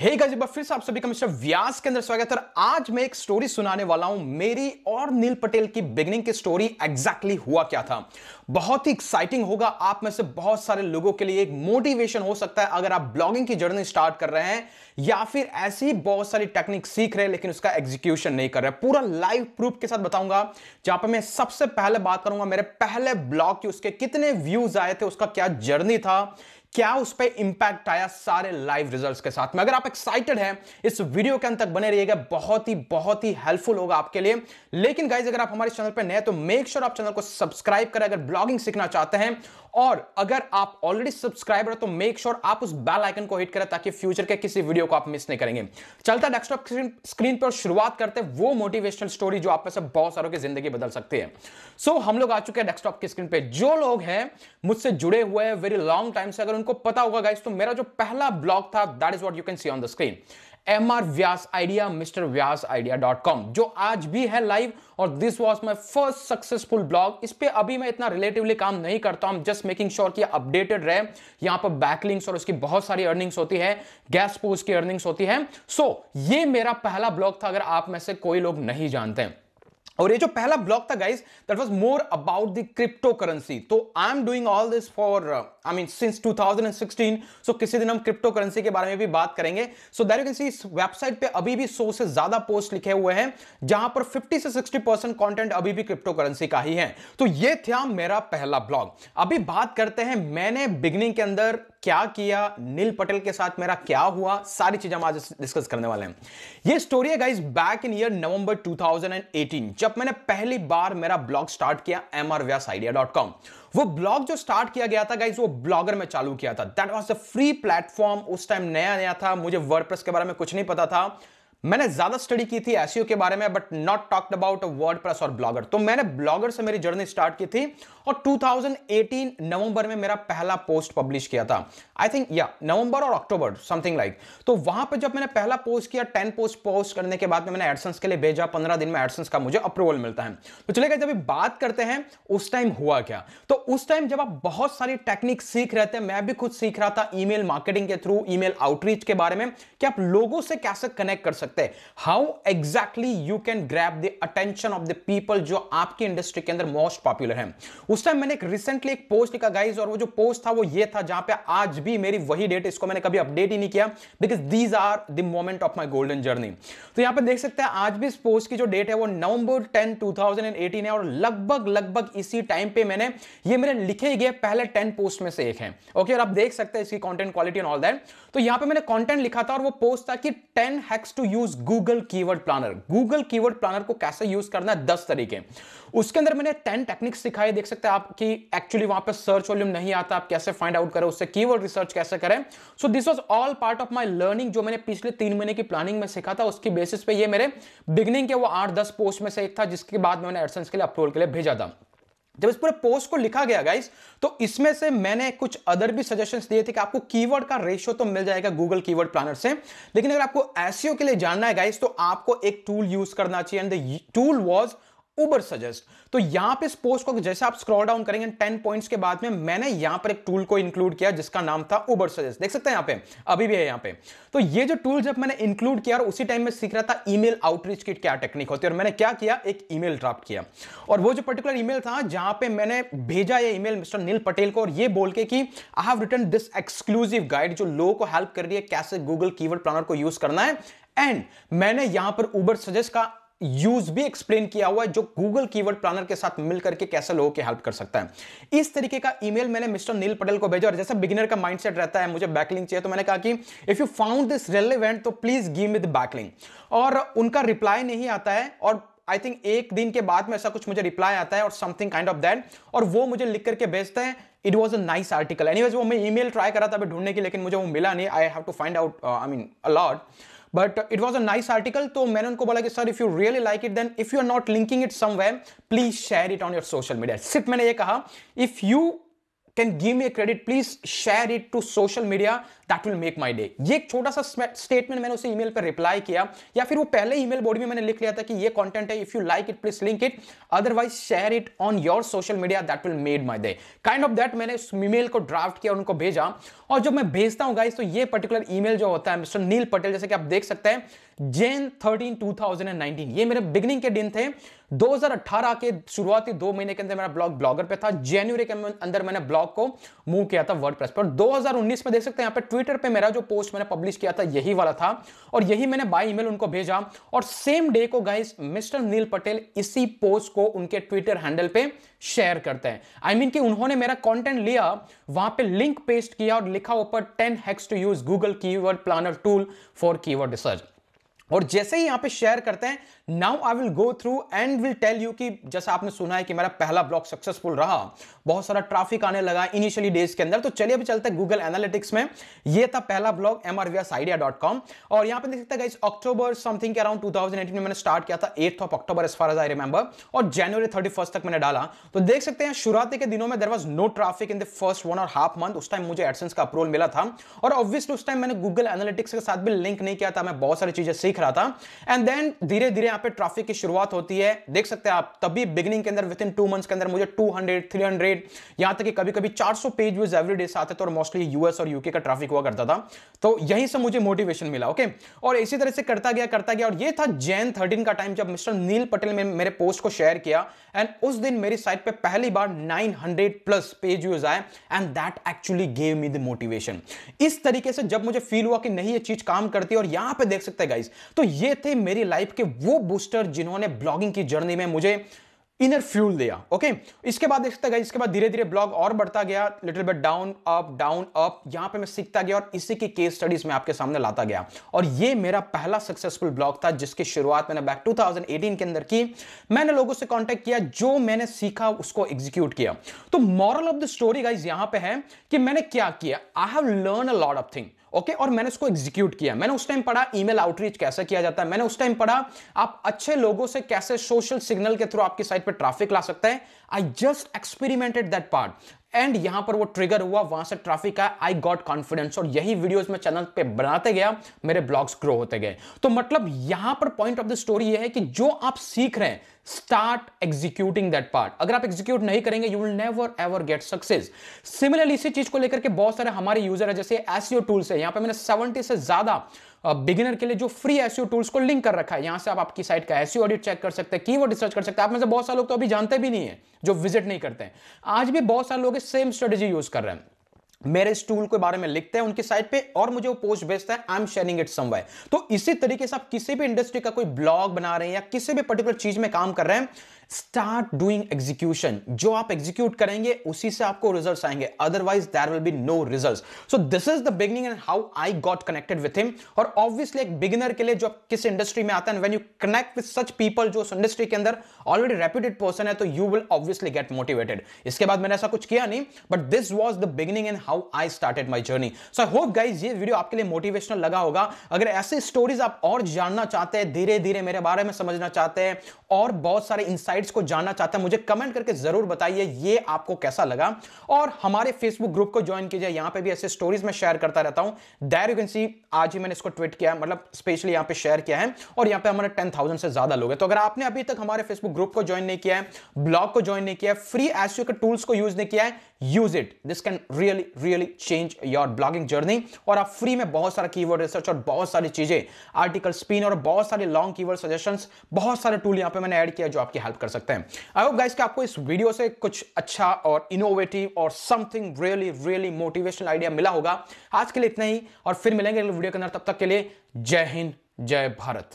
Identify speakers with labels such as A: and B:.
A: Hey guys फिर से आप सभी का मिस्टर व्यास के अंदर स्वागत है आज मैं एक स्टोरी सुनाने वाला हूँ। मेरी और नील पटेल की बिगनिंग की स्टोरी एग्जैक्टली exactly हुआ क्या था? बहुत ही एक्साइटिंग होगा। आप में से बहुत सारे लोगों के लिए एक मोटिवेशन हो सकता है। अगर आप ब्लॉगिंग की जर्नी स्टार्ट कर रहे हैं या फिर ऐसी बहुत सारी टेक्निक सीख रहे हैं, लेकिन उसका एग्जीक्यूशन नहीं कर रहे। पूरा लाइव प्रूफ के साथ बताऊँगा, जहाँ पर मैं सबसे पहले बात करूँगा, मेरे पहले ब्लॉग की उसके कितने व्यूज़ आए थे, उसका क्या जर्नी था क्या उस पर इंपैक्ट आया सारे लाइव रिजल्ट्स के साथ? में अगर आप एक्साइटेड हैं इस वीडियो के अंत तक बने रहिएगा बहुत ही बहुत ही हेल्पफुल होगा आपके लिए। लेकिन गाइज़ अगर आप हमारे चैनल पर नए तो मेक श्योर sure आप चैनल को सब्सक्राइब करें अगर ब्लॉगिंग सीखना चाहते हैं। और अगर आप ऑलरेडी सब्सक्राइबर तो मेक श्योर sure आप उस बेल आइकन को हिट करें ताकि फ्यूचर के किसी वीडियो को आप मिस नहीं करेंगे। चलता डेस्कटॉप स्क्रीन पर शुरुआत करते हैं वो मोटिवेशनल स्टोरी जो आप में से बहुत सारों की ज़िंदगी बदल सकती है। सो so, हम लोग आ चुके हैं डेस्कटॉप की स्क्रीन पर जो लोग हैं मुझसे जुड़े हुए हैं वेरी लॉन्ग टाइम से अगर उनको पता होगा गाइस तो मेरा जो पहला ब्लॉग था that is what you can see on the screen M R Vyas idea mister Vyas idea dot com जो आज भी है लाइव और this was my first successful blog इस पर अभी मैं इतना रिलेटिवली काम नहीं करता हूँ जस्ट मेकिंग श्योर कि अपडेटेड रहे। यहाँ पर बैकलिंग्स और उसकी बहुत सारी अर्निंग्स होती है गैस पोस्ट की अर्निंग्स होती है। सो so, ये मेरा पहला ब्लॉग था अगर आप में से कोई लोग नहीं जानते हैं। और ये जो पहला ब्लॉग था guys that was more about the cryptocurrency तो I am doing all this for I mean since 2016 so किसी दिन हम क्रिप्टो करेंसी के बारे में भी बात करेंगे. So that you can see इस वेबसाइट पे अभी भी 100 से ज़्यादा पोस्ट लिखे हुए हैं, जहाँ पर 50 से 60 परसेंट कॉन्टेंट अभी भी क्रिप्टो करेंसी का ही है. तो ये था मेरा पहला ब्लॉग. अभी बात करते हैं, मैंने बिगनिंग के अंदर क्या किया, नील पटेल के साथ मेरा क्या हुआ, सारी चीज़ें हम आज डिस्कस करने वाले हैं। ये स्टोरी है guys back in year November 2018 जब मैंने पहली बार मेरा ब्लॉग स्टार्ट किया M R Vyas idea dot com वो ब्लॉग जो स्टार्ट किया गया था गाइज़ वो ब्लॉगर में चालू किया था। That was the free platform उस टाइम नया नया था, मुझे वर्ड के बारे में कुछ नहीं पता था। मैंने ज़्यादा स्टडी की थी एसईओ के बारे में but not talked about WordPress और ब्लॉगर तो मैंने ब्लॉगर से मेरी जर्नी स्टार्ट की थी और 2018 नवंबर में मेरा पहला पोस्ट पब्लिश किया था. आई थिंक या नवंबर और अक्टूबर समथिंग लाइक तो वहाँ पे जब मैंने पहला पोस्ट किया 10 पोस्ट पोस्ट करने के बाद में मैंने एडसेंस के लिए भेजा 15 दिन में एडसेंस का मुझे अप्रूवल मिलता है. तो चलेगा जब बात करते हैं, उस टाइम हुआ क्या? तो उस टाइम जब आप बहुत सारी टेक्निक सीख रहे थे, मैं भी खुद सीख रहा था ईमेल मार्केटिंग के थ्रू ईमेल आउटरीच के बारे में, कि आप लोगों से कैसे कनेक्ट कर सकते हैं। How exactly you can grab the attention of the people जो आपकी इंडस्ट्री के अंदर मोस्ट पॉपुलर है। उस टाइम मैंने एक रिसेंटली एक पोस्ट लिखा गाइज़ और वो जो पोस्ट था वो ये था जहाँ पे आज भी मेरी वही डेट इसको मैंने कभी अपडेट ही नहीं किया because these are the moment of my golden journey तो यहाँ पे देख सकते हैं, आज भी इस पोस्ट की जो डेट है वो नवंबर टेन, टू है, और लगभग लगभग इसी टाइम पे मैंने ये मेरे लिखे गए पहले टेन पोस्ट में से एक है। ओके और आप देख सकते हैं इसकी content quality and all that तो यहाँ पे मैंने कॉन्टेंट लिखा था और वो पोस्ट था कि ten hacks to use Google keyword planner Google keyword planner को कैसे यूज़ करना है? दस तरीके। उसके अंदर मैंने टेन टेक्निक्स सिखाए। देख सकते हैं आप कि एक्चुअली वहाँ पे सर्च वॉल्यूम नहीं आता। आप कैसे फाइंड आउट करें? उससे कीवर्ड रिसर्च कैसे करें? So this was all part of my learning जो मैंने पिछले तीन महीने की प्लानिंग में सीखा था। उसकी बेसिस पे ये मेरे बिगनिंग के वो आठ दस पोस्ट में से एक था, जिसके बाद मैंने एडसेंस के लिए अप्रूवल के लिए भेजा था। जब इस पूरे पोस्ट को लिखा गया गाइस तो इसमें से मैंने कुछ अदर भी सजेशंस दिए थे कि आपको कीवर्ड का रेशियो तो मिल जाएगा गूगल कीवर्ड प्लानर से। लेकिन अगर आपको एसईओ के लिए जानना है गाइस तो आपको एक टूल यूज़ करना चाहिए। And the tool was Ubersuggest तो यहाँ पे इस पोस्ट को जैसे आप स्क्रॉल डाउन करेंगे 10 पॉइंट्स के बाद में मैंने यहाँ पर एक टूल को इंक्लूड किया जिसका नाम था उबर सजेस्ट देख सकते हैं यहाँ पे? अभी भी है यहाँ पे। तो ये जो टूल जब मैंने इंक्लूड किया और उसी टाइम में सीख रहा था ईमेल आउटरीच की क्या टेक्निक होती है, और मैंने क्या किया? एक ईमेल ड्राफ्ट किया। और वो जो पर्टिकुलर ईमेल था, जहाँ पे मैंने भेजा ये ईमेल मिस्टर नील पटेल को और ये बोल के कि I have written this exclusive guide जो लोगों को हेल्प कर रही है, कैसे गूगल कीवर्ड प्लानर को यूज़ करना है. एंड मैंने यहाँ पर उबर सजेस्ट का यूज़ भी एक्सप्लेन किया हुआ है, जो गूगल कीवर्ड प्लानर के साथ मिलकर के कैसे लोगों की हेल्प कर सकता है। इस तरीके का ईमेल मैंने मिस्टर नील पटेल को भेजा और जैसे बिगिनर का माइंडसेट रहता है, मुझे बैकलिंग चाहिए तो मैंने कहा कि if you found this relevant तो please give me the backlink और उनका रिप्लाई नहीं आता है और आई थिंक एक दिन के बाद में ऐसा कुछ मुझे रिप्लाई आता है और समथिंग काइंड ऑफ़ दैट और वो मुझे लिख करके भेजते हैं। It was a nice article anyways वो मैं ईमेल ट्राई करा था ढूँढने की, लेकिन मुझे वो मिला नहीं। I have to find out I mean a lot but it was a nice article तो मैंने उनको बोला कि sir if you really like it then if you are not linking it somewhere please share it on your social media सिर्फ़ मैंने ये कहा if you can give me credit please share it to social media that will make my day ये एक छोटा सा statement मैंने उसे ईमेल पर रिप्लाई किया, या फिर वो पहले ईमेल बॉडी में मैंने लिख लिया था कि ये कंटेंट है if you like it please link it otherwise share it on your social media that will made my day kind of that मैंने उस ईमेल को ड्राफ्ट किया और उनको भेजा। और जब मैं भेजता हूँ गाइस तो ये पर्टिकुलर ईमेल जो होता है, मिस्टर नील पटेल, जैसे कि आप देख सकते हैं जेन थर्टीन जैन 13 2019 ये मेरे बिगनिंग के दिन थे। 2018 के शुरुआती दो महीने के अंदर मेरा ब्लॉग ब्लॉगर पे था। जनवरी के अंदर मैंने ब्लॉग को मूव किया था वर्डप्रेस पर 2019 में देख सकते हैं, यहाँ पे ट्विटर पे मेरा जो पोस्ट मैंने पब्लिश किया था, यही वाला था। और यही मैंने बाय ईमेल उनको भेजा। और सेम डे को गाइस मिस्टर नील पटेल इसी पोस्ट को उनके ट्विटर हैंडल पे शेयर करते हैं। आई I मीन mean कि उन्होंने मेरा कंटेंट लिया, वहाँ पे लिंक पेस्ट किया और लिखा ऊपर 10 hacks to use Google keyword planner tool for keyword research और जैसे ही यहाँ पे शेयर करते हैं now I will go through and will tell you कि जैसा आपने सुना है कि मेरा पहला ब्लॉग सक्सेसफुल रहा। बहुत सारा ट्रैफ़िक आने लगा इनिशियली डेज़ के अंदर। तो चलिए अभी चलते हैं गूगल एनालिटिक्स में। ये था पहला ब्लॉग एम और यहाँ पे देख सकते हैं अक्टूबर समथिंग के अराउंड 2018 में मैंने स्टार्ट किया था eighth of October as far as I remember और जनवरी थर्टी तक मैंने डाला। तो देख सकते हैं, शुरुआती के दिनों में there was no traffic in the first one और हाफ़ मंथ उस टाइम मुझे एडसेंस का अप्रूवल मिला था। और ऑब्वियसली उस टाइम मैंने गूगल एनालिटिक्स के साथ भी लिंक नहीं किया था। मैं बहुत सारी चीज़ें सीख रहा था। एंड देन धीरे धीरे यहाँ पे ट्रैफ़िक की शुरुआत होती है। देख सकते हैं आप, तभी बिगिनिंग के अंदर विद इन टू मंथ्स के अंदर मुझे 200 300 यहाँ तक कि कभी कभी 400 पेज व्यूज़ एवरी डे आते थे और मोस्टली यूएस और यूके का ट्रैफ़िक हुआ करता था। तो यहीं से मुझे मोटिवेशन मिला ओके और इसी तरह से करता गया करता गया और ये था जैन थर्टीन का टाइम जब मिस्टर नील पटेल ने मेरे पोस्ट को शेयर किया। एंड उस दिन मेरी साइट पे पहली बार 900 प्लस पेज व्यूज़ आए and that actually gave me the motivation इस तरीके से जब मुझे फील हुआ कि नहीं ये चीज़ काम करती है और यहाँ पे देख सकते हैं गाइस तो ये थे मेरी लाइफ के वो बूस्टर जिन्होंने ब्लॉगिंग की जर्नी में मुझे इनर फ्यूल दिया ओके इसके बाद देख सकते इसके बाद धीरे धीरे ब्लॉग और बढ़ता गया little bit down up down up यहाँ पे मैं सीखता गया और इसी की केस स्टडीज़ में आपके सामने लाता गया। और ये मेरा पहला सक्सेसफुल ब्लॉग था जिसकी शुरुआत मैंने बैक 2018 के अंदर की। मैंने लोगों से कांटेक्ट किया, जो मैंने सीखा उसको एग्जीक्यूट किया। तो moral of the story guys यहाँ पे है कि मैंने क्या किया? I have learn a lot of thing okay? और मैंने उसको एग्जीक्यूट किया। मैंने उस टाइम पढ़ा ईमेल आउटरीच कैसे किया जाता है। मैंने उस टाइम पढ़ा, आप अच्छे लोगों से कैसे सोशल सिग्नल के थ्रू आपकी साइट पर ट्राफिक ला सकते हैं। I just experimented that part and यहाँ पर वो ट्रिगर हुआ, वहाँ से ट्रैफ़िक आया। आई गॉट कॉन्फिडेंस और यही वीडियोस में चैनल पे बनाते गया, मेरे ब्लॉग्स ग्रो होते गए। तो मतलब यहाँ पर पॉइंट ऑफ़ द स्टोरी ये है कि जो आप सीख रहे हैं स्टार्ट एग्जीक्यूटिंग दैट पार्ट अगर आप एग्जीक्यूट नहीं करेंगे you will never ever get success similarly इसी चीज़ को लेकर के बहुत सारे हमारे यूज़र है, जैसे एसईओ टूल्स है। यहाँ पर मैंने 70 से ज़्यादा बिगिनर के लिए जो फ्री एसईओ टूल्स को लिंक कर रखा है, यहाँ से आप आपकी साइट का एसईओ ऑडिट चेक कर सकते हैं कीवर्ड रिसर्च कर सकते हैं। आप में से बहुत सारे लोग तो अभी जानते भी नहीं है, जो विज़िट नहीं करते हैं। आज भी बहुत सारे लोग सेम स्ट्रेटेजी यूज़ कर रहे हैं। मेरे इस टूल के बारे में लिखते हैं, उनकी साइट पे, और मुझे वो पोस्ट भेजता है I am sharing it someway तो इसी तरीके से आप किसी भी इंडस्ट्री का कोई ब्लॉग बना रहे हैं या किसी भी पर्टिकुलर चीज़ में काम कर रहे हैं स्टार्ट डूइंग एग्जीक्यूशन जो आप एग्जीक्यूट करेंगे, उसी से आपको रिजल्ट्स आएँगे. Otherwise there will be no results so this is the beginning and how I got connected with him और ऑब्वियसली एक बिगिनर के लिए जो किस इंडस्ट्री में आता है when you connect with such people जो उस इंडस्ट्री के अंदर ऑलरेडी रेप्यूटेड पर्सन है तो you will obviously get motivated इसके बाद मैंने ऐसा कुछ किया नहीं but this was the beginning and how I started my journey so I hope guys ये वीडियो आपके लिए मोटिवेशनल लगा होगा. अगर ऐसे स्टोरीज आप और जानना चाहते हैं धीरे धीरे मेरे बारे में समझना चाहते हैं, और बहुत सारे इंसाइट्स को जानना चाहते हैं, मुझे कमेंट करके ज़रूर बताइए, ये आपको कैसा लगा? और हमारे फेसबुक ग्रुप को ज्वाइन कीजिए, यहाँ पे भी ऐसे स्टोरीज में शेयर करता रहता हूँ। दैर यू कैन सी आज ही मैंने इसको ट्वीट किया मतलब स्पेशली यहाँ पे शेयर किया है, और यहाँ पे हमारे टेन से ज़्यादा लोग हैं। तो अगर आपने अभी तक हमारे फेसबुक ग्रुप को ज्वाइन नहीं किया है ब्लॉग को ज्वाइन नहीं किया है फ्री एसयू के टूल्स को यूज़ नहीं किया है use it this can really really change your blogging journey और आप फ्री में बहुत सारा कीवर्ड रिसर्च और बहुत सारी चीज़ें आर्टिकल स्पिन और बहुत सारे लॉन्ग कीवर्ड सजेशंस बहुत सारे टूल यहाँ पे मैंने ऐड किया जो आपकी हेल्प कर सकते हैं। आई होप गाइस कि आपको इस वीडियो से कुछ अच्छा और इनोवेटिव और something really really motivational idea मिला होगा। आज के लिए इतना ही, और फिर मिलेंगे वीडियो के अंदर। तब तक के लिए जय हिंद, जय भारत।